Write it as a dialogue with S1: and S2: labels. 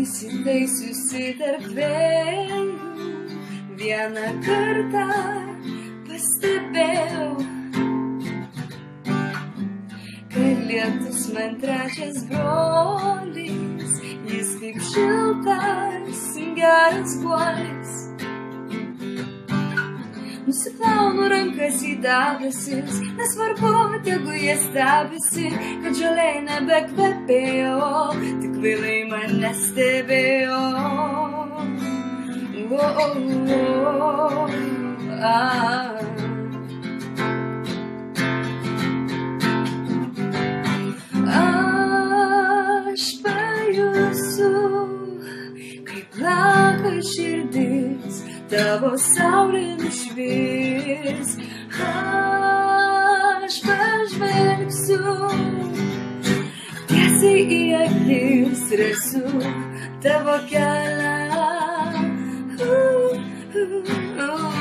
S1: Įsitaisiusi tarp vėjų, vieną kartą pastebėjau, kad lietus man trečias brolis, jis kaip šiltas, geras guolis. Nusiplaunu rankas į dabesis, nesvarbu, tegu jie stebisi, kad žaliai nebekvepėjo, tik vailai mane stebėjo. O, o, o, a. Aš pajusiu, kaip plaka širdis, tavo saulė nušvis. Aš pažvelgsiu, tiesiai į akis rasiu tavo kelią. Uh, uh, uh.